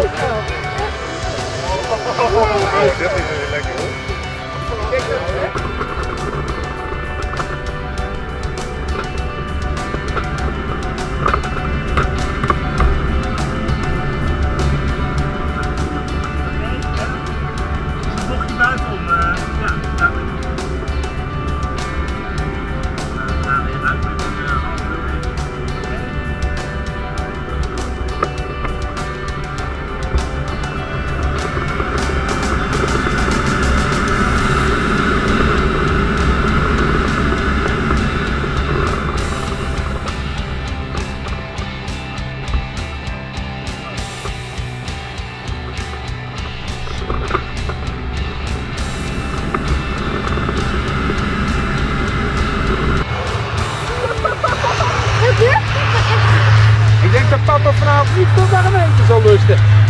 Oh, definitely. Dat vanavond niet tot naar een eentje zal lusten.